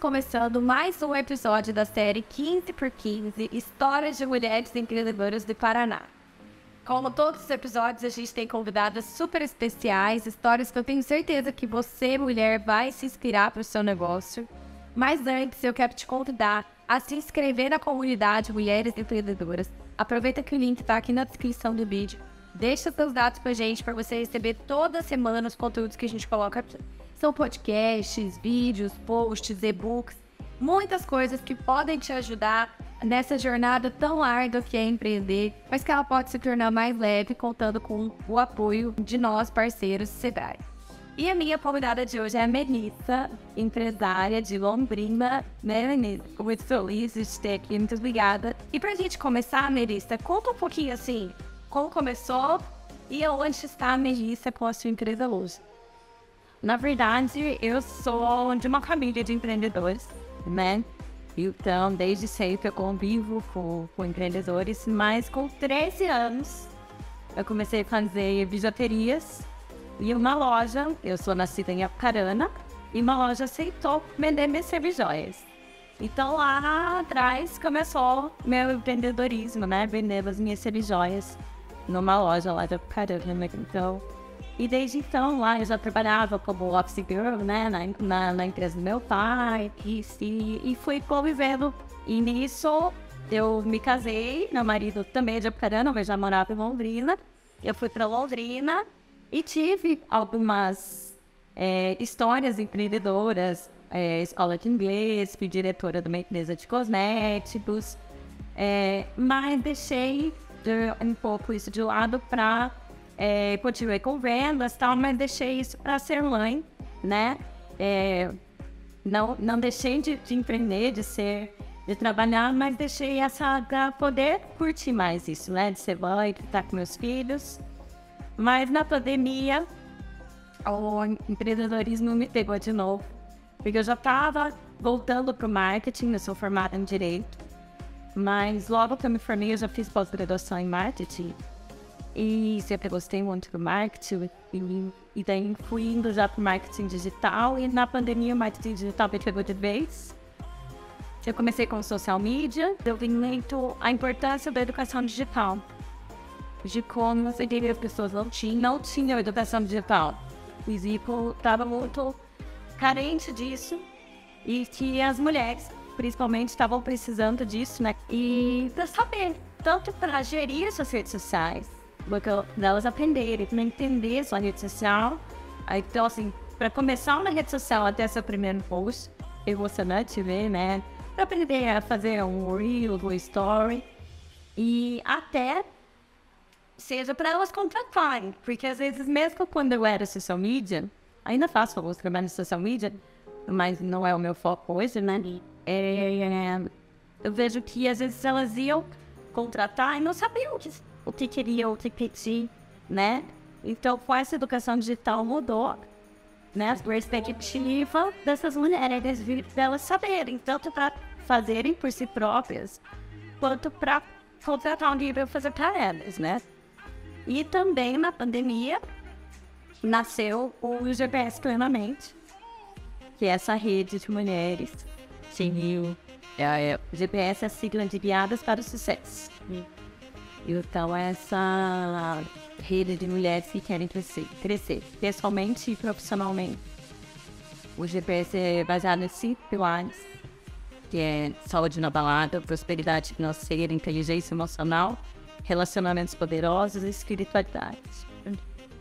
começando mais um episódio da série 15 por 15 Histórias de Mulheres Empreendedoras do Paraná. Como todos os episódios, a gente tem convidadas super especiais, histórias que eu tenho certeza que você, mulher, vai se inspirar para o seu negócio. Mas antes, eu quero te convidar a se inscrever na comunidade Mulheres Empreendedoras. Aproveita que o link está aqui na descrição do vídeo. Deixa seus dados pra gente para você receber toda semana os conteúdos que a gente coloca aqui. São podcasts, vídeos, posts, e-books, muitas coisas que podem te ajudar nessa jornada tão árdua que é empreender, mas que ela pode se tornar mais leve contando com o apoio de nós, parceiros Sebrae. E a minha convidada de hoje é a Melissa, empresária de Londrina. Né, Melissa? Muito feliz de ter aqui, muito obrigada. E pra gente começar, Melissa, conta um pouquinho assim, como começou e onde está a Melissa com a sua empresa hoje. Na verdade, eu sou de uma família de empreendedores, né? Então, desde sempre eu convivo com, com empreendedores, mas com 13 anos eu comecei a fazer bijuterias e uma loja, eu sou nascida em Apucarana, e uma loja aceitou vender minhas serviçóias. Então lá atrás começou meu empreendedorismo, né? Vendendo as minhas serviçóias numa loja lá de Apucarana. Então, e desde então lá eu já trabalhava como office girl, né? Na, na, na empresa do meu pai e, e, e fui convivendo. E nisso eu me casei, meu marido também é de Apucarana, mas já morava em Londrina. Eu fui para Londrina e tive algumas é, histórias empreendedoras, é, escola de inglês, fui diretora de uma empresa de cosméticos, é, mas deixei de, um pouco isso de lado para é, continuei com vendas tal, mas deixei isso para ser mãe, né? É, não, não deixei de, de empreender, de ser, de trabalhar, mas deixei essa para poder curtir mais isso, né? De ser mãe, de estar com meus filhos. Mas na pandemia, o empreendedorismo me pegou de novo. Porque eu já estava voltando para o marketing, eu sou formada em Direito. Mas logo que eu me formei, eu já fiz pós-graduação em Marketing. E sempre gostei muito do marketing. E, e daí fui indo já para o marketing digital. E na pandemia, o marketing digital me pegou de vez. Eu comecei com social media. Eu vim lendo a importância da educação digital de como as pessoas não tinham, não tinham educação digital. O Zico estava muito carente disso e que as mulheres, principalmente, estavam precisando disso, né? E para saber, tanto para gerir suas redes sociais, porque elas aprenderem, para entender sua rede social. Então, assim, para começar uma rede social até seu primeiro post, emocionante ver, né? Para aprender a fazer um reel, um story e até seja para elas contratarem, porque às vezes, mesmo quando eu era social media, ainda faço alguns trabalhos social media, mas não é o meu foco hoje, né? É, eu vejo que às vezes elas iam contratar e não sabiam o que, o que queriam, o que pedir, né? Então, com essa educação digital mudou, né? A perspectiva dessas mulheres, delas saberem, tanto para fazerem por si próprias, quanto para contratar um livro fazer para elas, né? E também na pandemia nasceu o GPS Plenamente, que é essa rede de mulheres civil. É, é, GPS é a sigla de Guiadas para o Sucesso. Então, essa rede de mulheres que querem crescer, crescer pessoalmente e profissionalmente. O GPS é baseado em cinco pilares, que é saúde na balada, prosperidade financeira, inteligência emocional relacionamentos poderosos e espiritualidade.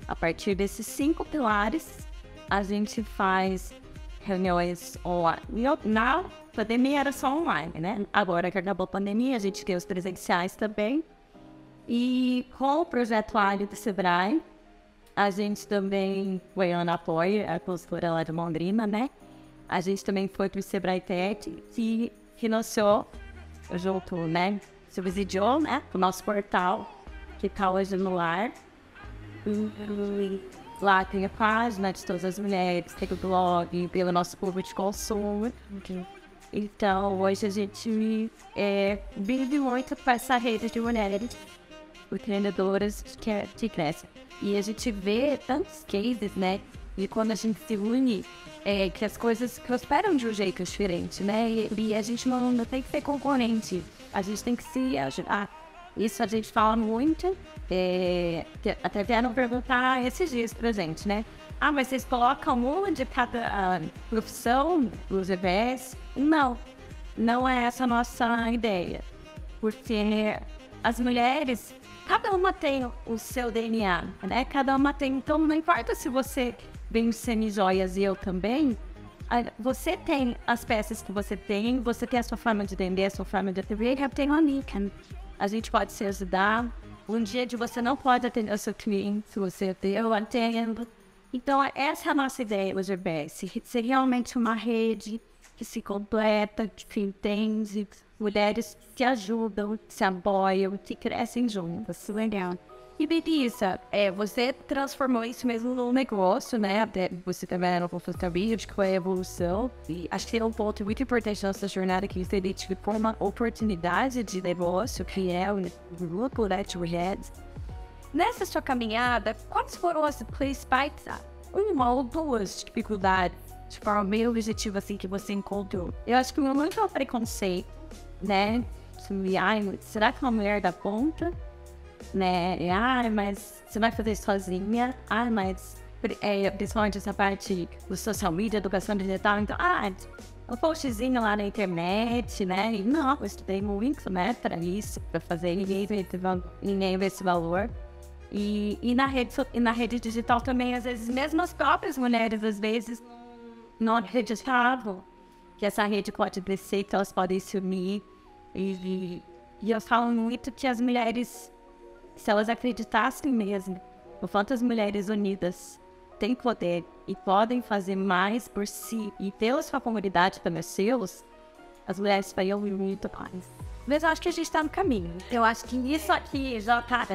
A partir desses cinco pilares, a gente faz reuniões online. Na pandemia era só online, né? Agora que acabou a pandemia, a gente tem os presenciais também. E com o projeto Alho do Sebrae, a gente também, Goiânia apoia, a consultora lá de Londrina, né? A gente também foi para o Sebrae Tech, que financiou junto, né? subsidiou, né? O nosso portal, que está hoje no lar. E lá tem a página de todas as mulheres, tem o blog, pelo nosso público de consumo. Então, hoje a gente é, vive muito com essa rede de mulheres empreendedoras que, que crescem. E a gente vê tantos cases, né? E quando a gente se une, é, que as coisas prosperam de um jeito diferente, né? E, e a gente não, não, tem que ser concorrente, a gente tem que se ajudar. Isso a gente fala muito, é, até vieram perguntar esses dias pra gente, né? Ah, mas vocês colocam uma de cada uh, profissão nos EBS? Não, não é essa a nossa ideia. Porque as mulheres, cada uma tem o seu DNA, né? Cada uma tem. Então, não importa se você vem de semi-joias e eu também, você tem as peças que você tem, você tem a sua forma de vender, a sua forma de atender, eu tenho a minha. A gente pode se ajudar. Um dia de você não pode atender o seu cliente, você eu atendo. Então, essa é a nossa ideia o GBS, ser realmente uma rede que se completa, que se entende, mulheres que ajudam, se apoiam, que crescem juntas. Legal. E Melissa, é, você transformou isso mesmo num negócio, né? Até você também era um acho que foi a evolução. E acho que tem um ponto muito importante nessa jornada que você identificou uma oportunidade de negócio, que é o grupo né, Red. Nessa sua caminhada, quais foram as principais, uma ou duas dificuldades de forma bem objetiva, assim, que você encontrou? Eu acho que o meu muito preconceito, né? Ai, será que uma mulher dá conta? né? Ah, mas você vai fazer sozinha? Ah, mas é, principalmente essa parte do social media, educação digital, então, ah, um postzinho lá na internet, né? E não, eu estudei muito, né, para isso, para fazer ninguém vê, ninguém vê esse valor. E, e, na rede, e na rede digital também, às vezes, mesmo as próprias mulheres, às vezes, não acreditavam que essa rede pode crescer, que elas podem se unir. E, e eu falo muito que as mulheres se elas acreditassem mesmo o quanto as mulheres unidas têm poder e podem fazer mais por si e pela sua comunidade, pelos seus, as mulheres fariam muito mais. Mas eu acho que a gente está no caminho. Eu acho que isso aqui já tá,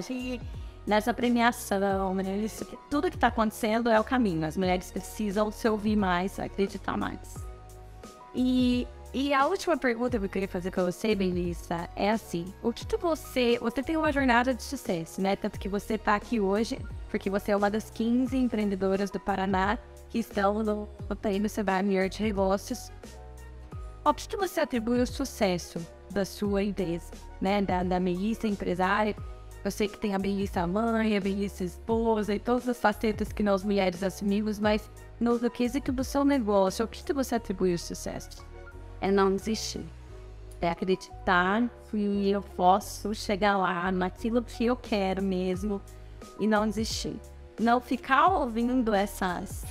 nessa premiação, né, isso, tudo que está acontecendo é o caminho. As mulheres precisam se ouvir mais, acreditar mais. E e a última pergunta que eu queria fazer para você, Melissa, é assim: o que, que você. Você tem uma jornada de sucesso, né? Tanto que você está aqui hoje, porque você é uma das 15 empreendedoras do Paraná que estão no, no Prêmio Melhor de Negócios. Ao que, que você atribui o sucesso da sua empresa, né? Da, da Melissa empresária. Eu sei que tem a Melissa mãe, a Melissa esposa e todas as facetas que nós mulheres assumimos, mas no quesito do seu negócio, ao que, que você atribui o sucesso? é não desistir. É acreditar que eu posso chegar lá naquilo que eu quero mesmo e não desistir. Não ficar ouvindo essas,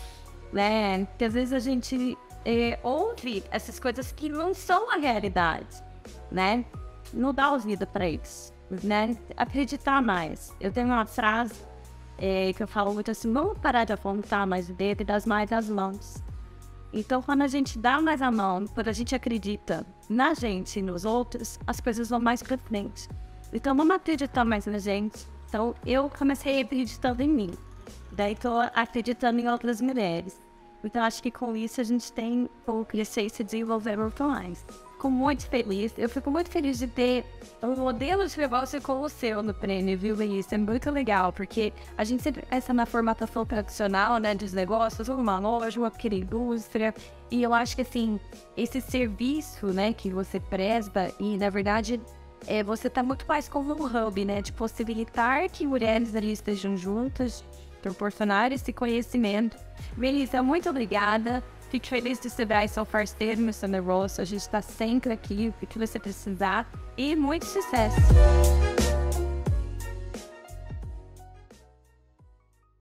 né? Porque às vezes a gente é, ouve essas coisas que não são a realidade, né? Não dá ouvido para isso, né? Acreditar mais. Eu tenho uma frase é, que eu falo muito assim: vamos parar de apontar mais o dedo e dar mais as mãos. Então, quando a gente dá mais a mão, quando a gente acredita na gente e nos outros, as coisas vão mais para frente. Então, vamos acreditar mais na gente. Então, eu comecei acreditando em mim. Daí, estou acreditando em outras mulheres. Então, acho que com isso a gente tem como crescer e se desenvolver muito mais fico muito feliz. Eu fico muito feliz de ter um modelo de negócio como o seu no prêmio, viu, Isso é muito legal, porque a gente sempre pensa na formatação tradicional, né, dos negócios, uma loja, uma pequena indústria, e eu acho que, assim, esse serviço, né, que você presta, e, na verdade, é, você tá muito mais como um hub, né, de possibilitar que mulheres ali estejam juntas, proporcionar esse conhecimento. Melissa, muito obrigada. Fico feliz de ser seu parceiro no Thunder Rosso. A gente está sempre aqui, o que você precisar. E muito sucesso!